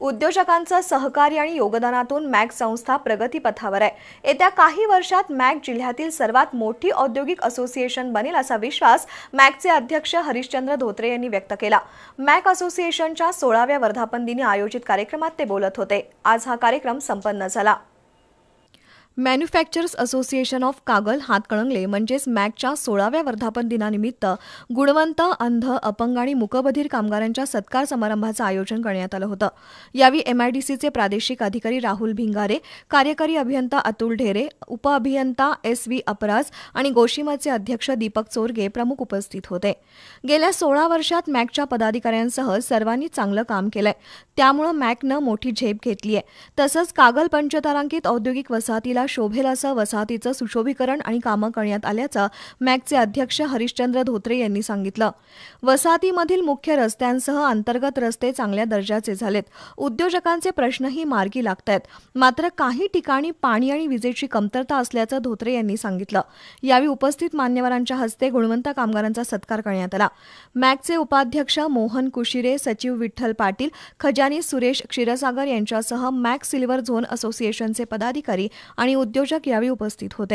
उद्योजकांचं सहकार्य आणि योगदानातून मॅक संस्था प्रगतीपथावर आहे. येत्या काही वर्षात मॅक जिल्ह्यातील सर्वात मोठी औद्योगिक असोसिएशन बनेल असा विश्वास मॅकचे अध्यक्ष हरिश्चंद्र धोत्रे यांनी व्यक्त केला. मॅक असोसिएशनच्या सोळाव्या वर्धापन दिनी आयोजित कार्यक्रमात ते बोलत होते. आज हा कार्यक्रम संपन्न झाला. Manufacturers association of Kagal Hatkanangale म्हणजेच मॅकच्या सोळाव्या वर्धापन दिनानिमित्त गुणवंत अंध अपंग आणि मुकबधीर कामगारांच्या सत्कार समारंभाचं आयोजन करण्यात आलं होतं. यावेळी एमआयडीसीचे प्रादेशिक अधिकारी राहुल भिंगारे कार्यकारी अभियंता अतुल ढेरे उपअभियंता एस व्ही अपराज आणि गोशिमाचे अध्यक्ष दीपक चोरगे प्रमुख उपस्थित होते. गेल्या सोळा वर्षात मॅकच्या पदाधिकाऱ्यांसह सर्वांनी चांगलं काम केलंय. त्यामुळं मॅकनं मोठी झेप घेतली आहे तसंच कागल पंचतारांकित औद्योगिक वसाहतीला शोभेल असं वसाहतीचं सुशोभीकरण आणि कामं करण्यात आल्याचं मॅकचे अध्यक्ष हरिश्चंद्र धोत्रे यांनी सांगितलं. वसाहतीमधील मुख्य रस्त्यांसह अंतर्गत रस्ते चांगल्या दर्जाचे झालेत. उद्योजकांचे प्रश्नही मार्गी लागत आहेत मात्र काही ठिकाणी पाणी आणि विजेची कमतरता असल्याचं धोत्रे यांनी सांगितलं. यावेळी उपस्थित मान्यवरांच्या हस्ते गुणवंत कामगारांचा सत्कार करण्यात आला. मॅकचे उपाध्यक्ष मोहन कुशिरे सचिव विठ्ठल पाटील खजानी सुरेश क्षीरसागर यांच्यासह मॅक सिल्वर झोन असोसिएशनचे पदाधिकारी आणि उद्योजक यावेळी उपस्थित होते.